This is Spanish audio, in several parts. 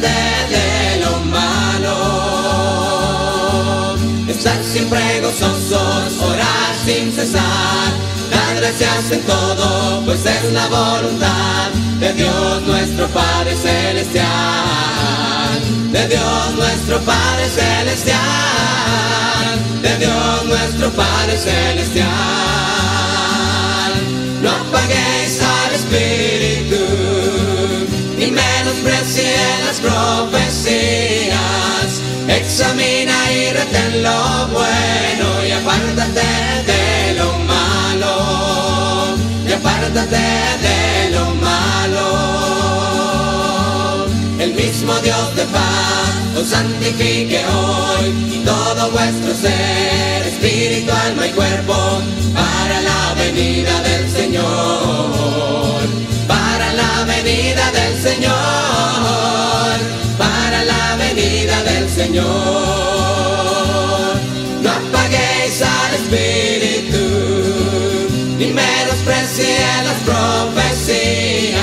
de lo malo. Estar siempre gozosos, orar sin cesar. Dar gracias en todo, pues es la voluntad de Dios nuestro Padre Celestial. De Dios nuestro Padre Celestial. De Dios nuestro Padre Celestial. No apaguéis Y apártate de lo malo. El mismo Dios de paz os santifique hoy y todo vuestro ser, espíritu, alma y cuerpo, para la venida del Señor. Para la venida del Señor. Para la venida del Señor. Menosprecien las profecías.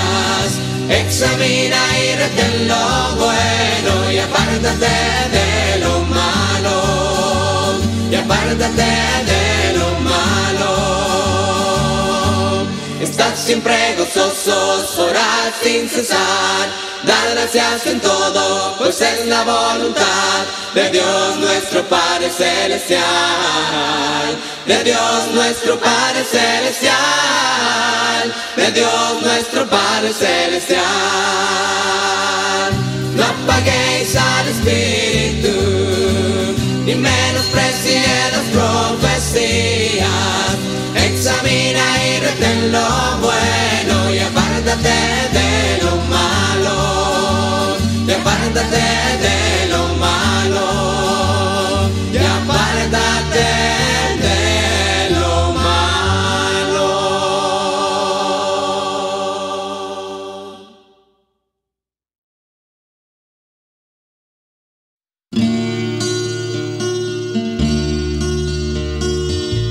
Examina y retén lo bueno y apártate de lo malo. Y apártate Estad siempre gozosos, orad sin cesar. Dad gracias en todo, pues es la voluntad de Dios nuestro Padre Celestial. De Dios nuestro Padre Celestial. De Dios nuestro Padre Celestial. No apaguéis al Espíritu, ni menosprecien las profecías. Retén lo bueno y apártate de lo malo. Y apártate de lo malo. Y apártate de lo malo.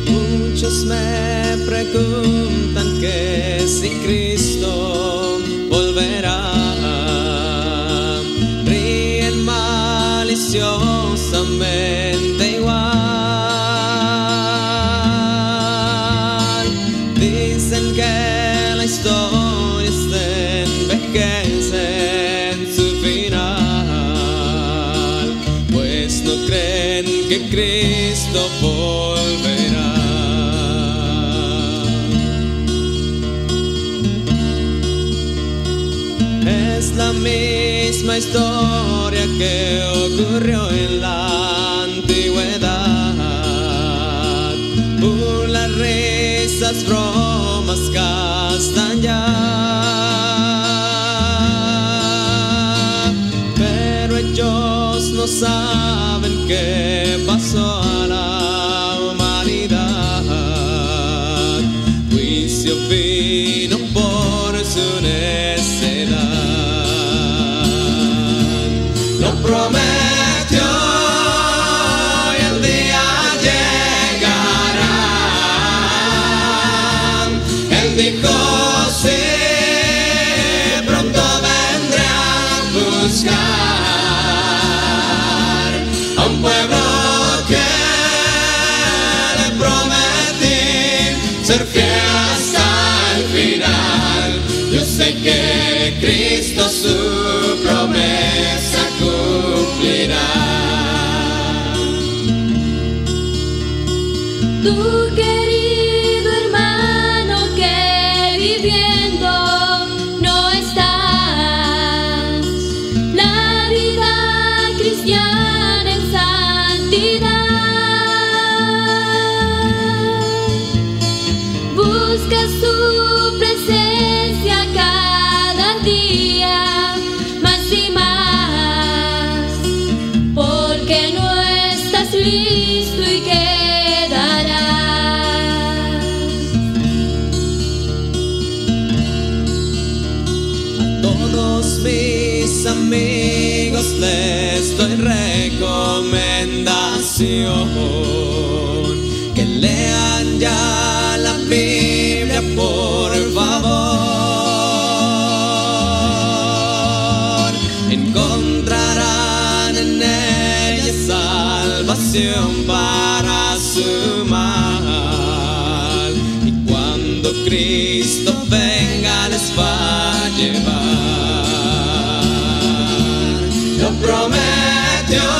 Muchos me preguntan que ocurrió en la antigüedad. Burlas, risas, bromas, gastan ya. Pero ellos no saben qué Cristo su promesa cumplirá. Tu querido hermano que viviendo no estás, la vida cristiana en santidad. Busca su Que lean ya la Biblia, por favor. Encontrarán en ella salvación para su mal. Y cuando Cristo venga les va a llevar. Lo prometió.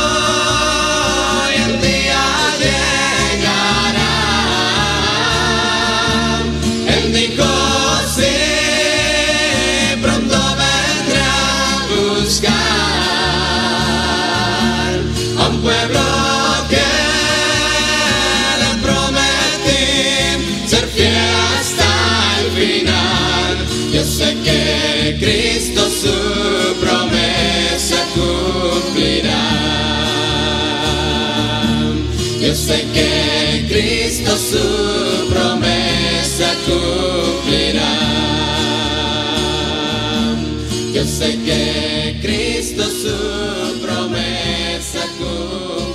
sé que Cristo su promesa cumplirá. Yo sé que Cristo su promesa cumplirá.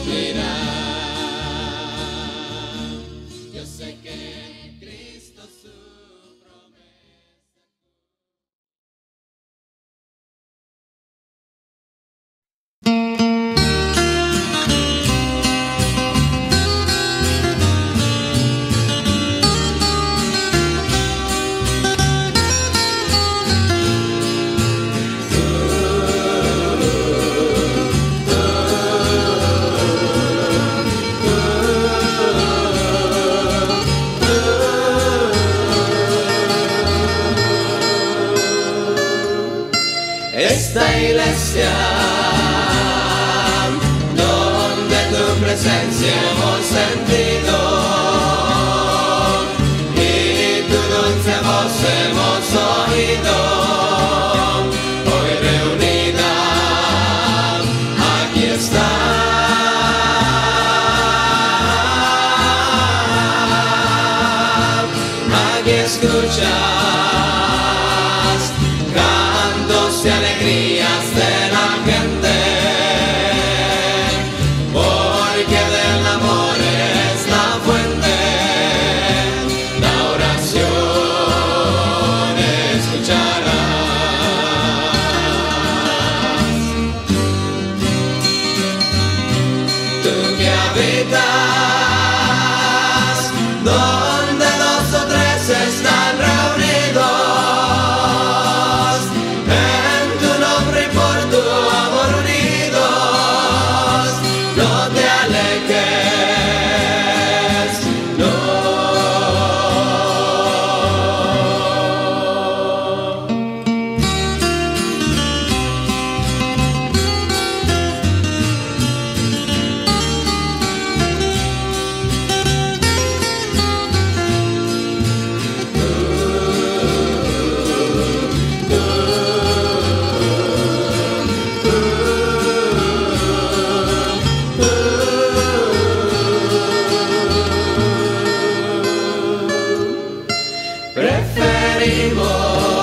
preferimos.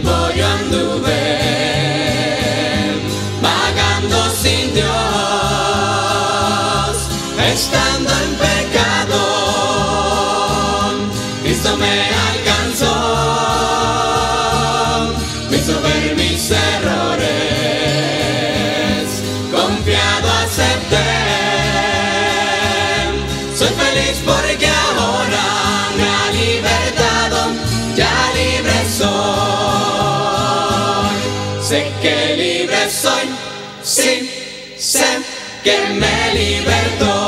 rumbo yo anduve. Que me libertó.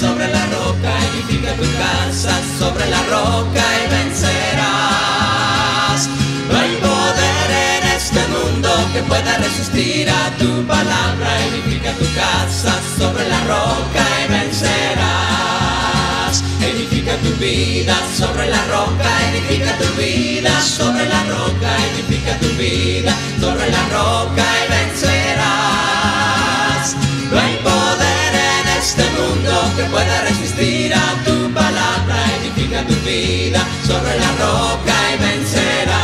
Sobre la roca, edifica tu casa sobre la roca y vencerás. No hay poder en este mundo que pueda resistir a tu palabra, edifica tu casa sobre la roca y vencerás. Edifica tu vida sobre la roca, edifica tu vida sobre la roca, edifica tu vida sobre la roca y vencerás. Que pueda resistir a tu palabra, edifica tu vida sobre la roca y vencerás.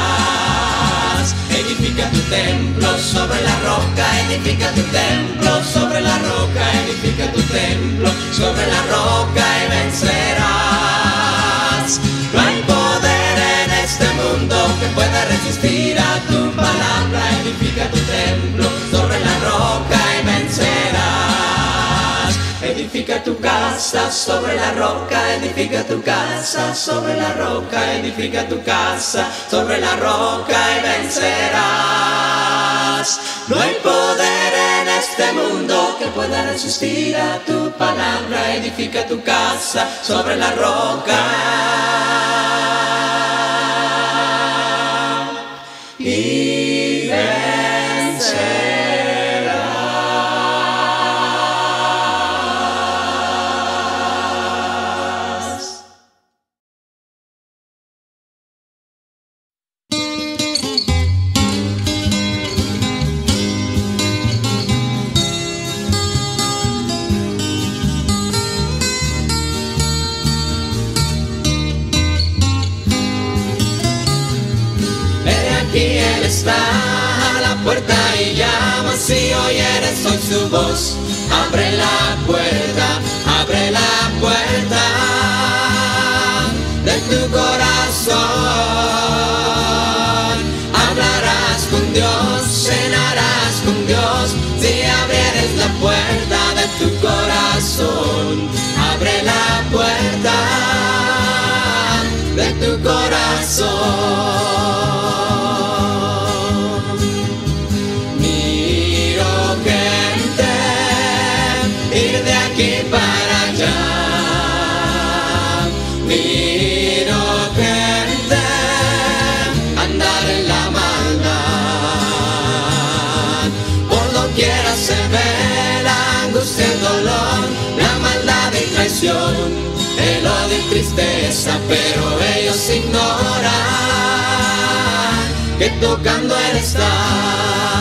Edifica tu templo sobre la roca, edifica tu templo sobre la roca, edifica tu templo sobre la roca y vencerás. No hay poder en este mundo que pueda resistir a tu palabra, edifica tu templo sobre la roca y vencerás. Edifica tu casa sobre la roca, edifica tu casa sobre la roca, edifica tu casa sobre la roca y vencerás. No hay poder en este mundo que pueda resistir a tu palabra, edifica tu casa sobre la roca. Y Abre la puerta, abre la puerta de tu corazón. Hablarás con Dios, cenarás con Dios si abrieres la puerta de tu corazón. Abre la puerta de tu corazón. Tristeza, pero ellos ignoran que tocando Él está.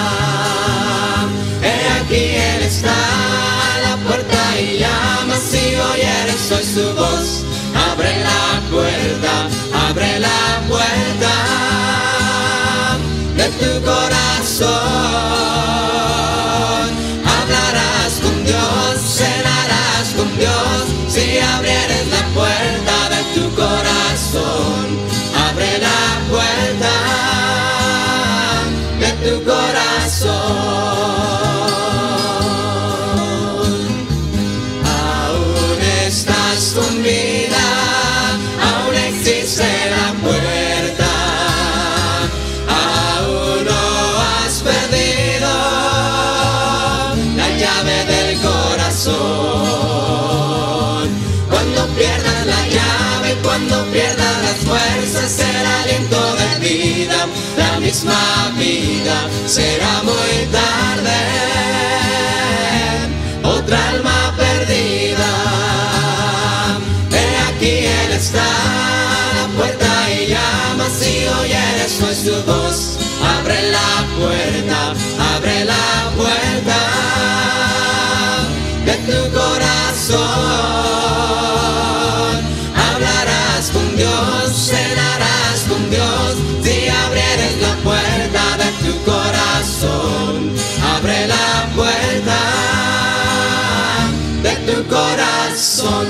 Misma vida, será muy tarde. Otra alma perdida, he aquí Él está la puerta y llama si oyeres hoy su voz. Abre la puerta, corazón.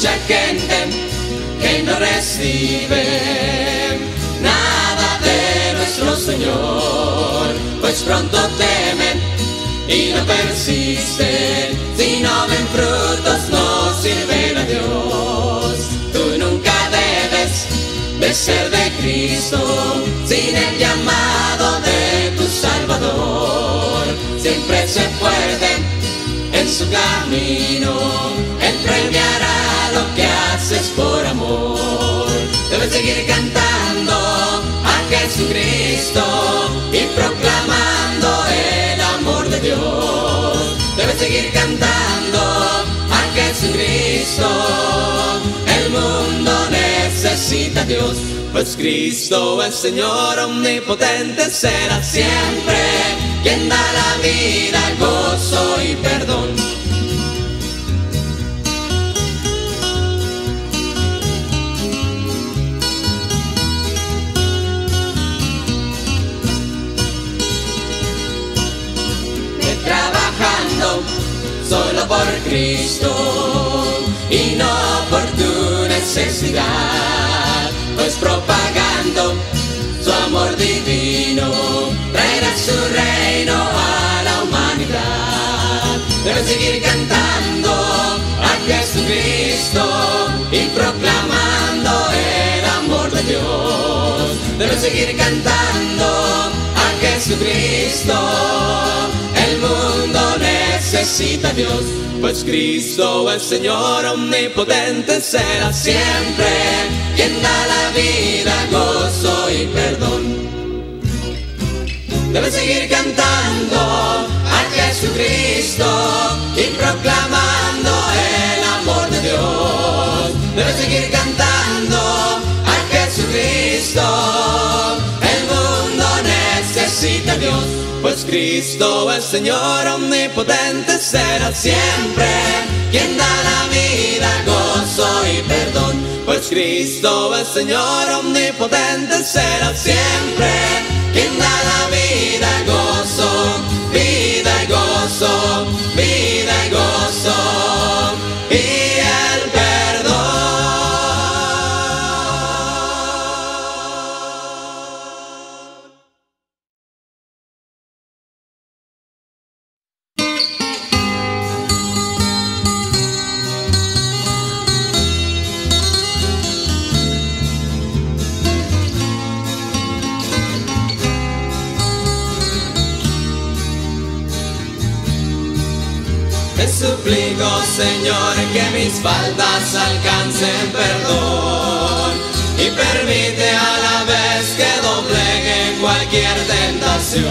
Mucha gente que no recibe nada de nuestro Señor, pues pronto temen y no persisten, si no ven frutos no sirven a Dios. Tú nunca debes de ser de Cristo sin el llamado de tu Salvador. Siempre se puede en su camino, Él premiará lo que haces por amor. Debes seguir cantando a Jesucristo y proclamando el amor de Dios. Debes seguir cantando a Jesucristo. El mundo necesita a Dios. Pues Cristo el Señor omnipotente será siempre quien da la vida, gozo y perdón. Por Cristo y no por tu necesidad, pues propagando su amor divino traerá su reino a la humanidad. Debes seguir cantando a Jesucristo y proclamando el amor de Dios. Debes seguir cantando a Jesucristo. El mundo necesita Dios, pues Cristo el Señor omnipotente será siempre quien da la vida, gozo y perdón. Debes seguir cantando a Jesucristo y proclamando Cristo el Señor omnipotente será siempre quien da la vida, gozo y perdón. Pues Cristo el Señor omnipotente será siempre quien da la vida, gozo, vida y gozo, vida y gozo suplico, Señor, que mis faltas alcancen perdón y permite a la vez que doblegue cualquier tentación.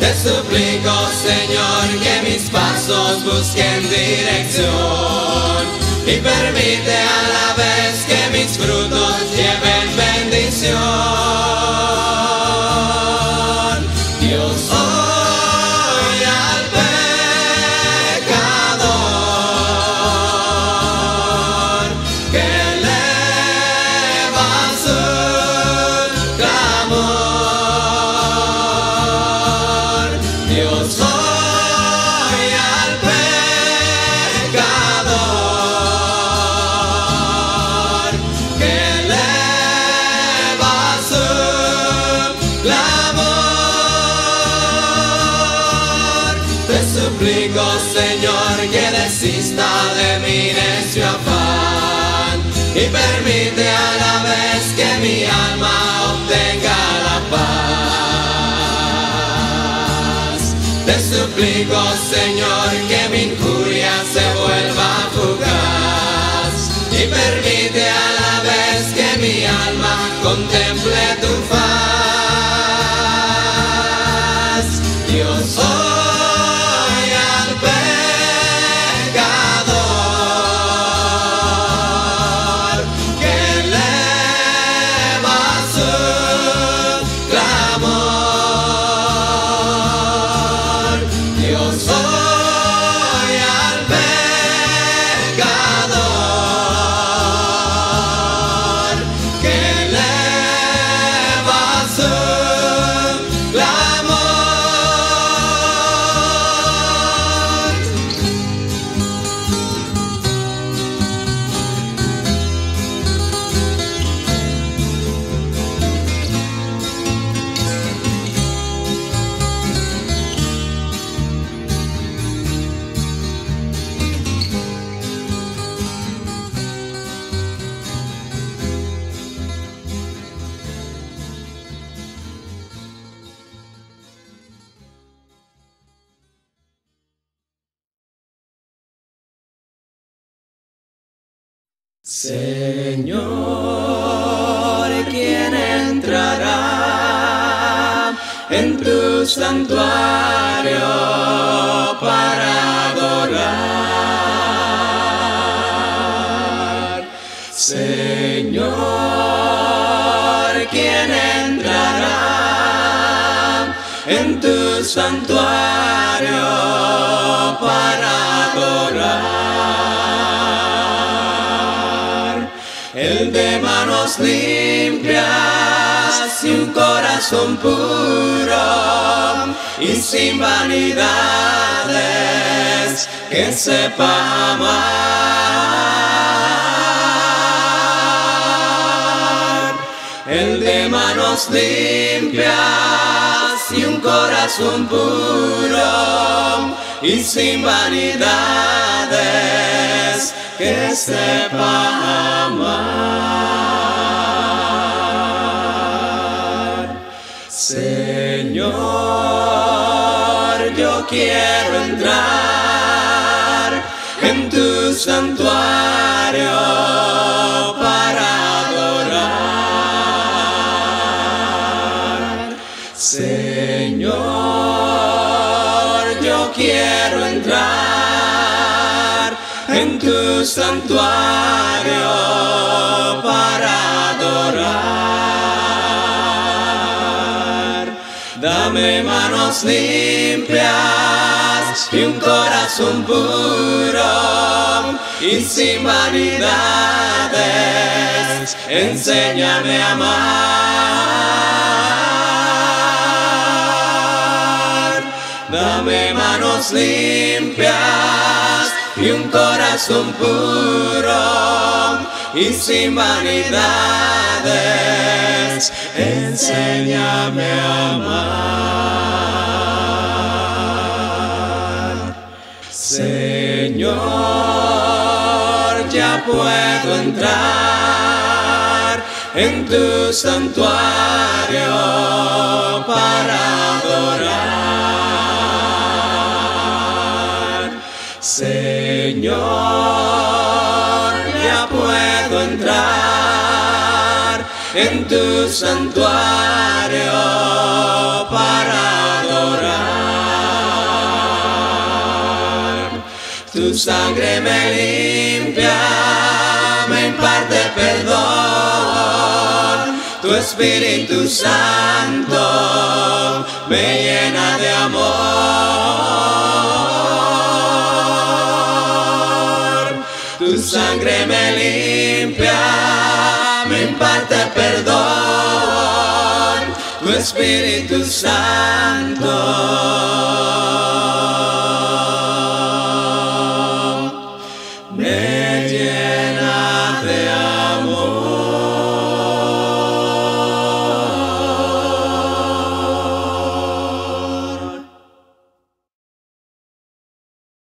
Te suplico, Señor, que mis pasos busquen dirección y permite a la vez que mis frutos lleven bendición. Suplico, Señor, que desista de mi necio afán y permite a la vez que mi alma obtenga la paz. Te suplico, Señor, que Señor, ¿quién entrará en tu santuario para adorar? Señor, ¿quién entrará en tu santuario para adorar? El de manos limpias y un corazón puro y sin vanidades que sepa amar. El de manos limpias y un corazón puro y sin vanidades que sepa amar. Señor, yo quiero entrar en tu santuario para adorar. Señor, yo quiero entrar en tu santuario para adorar. Dame manos limpias y un corazón puro y sin vanidades. Enséñame a amar. Dame manos limpias y un corazón puro y sin vanidades. Enséñame a amar. Señor, ya puedo entrar en tu santuario para adorar. Señor, ya puedo entrar en tu santuario para adorar. Tu sangre me limpia, me imparte perdón. Tu Espíritu Santo me llena de amor. Sangre me limpia, me imparte perdón. Tu Espíritu Santo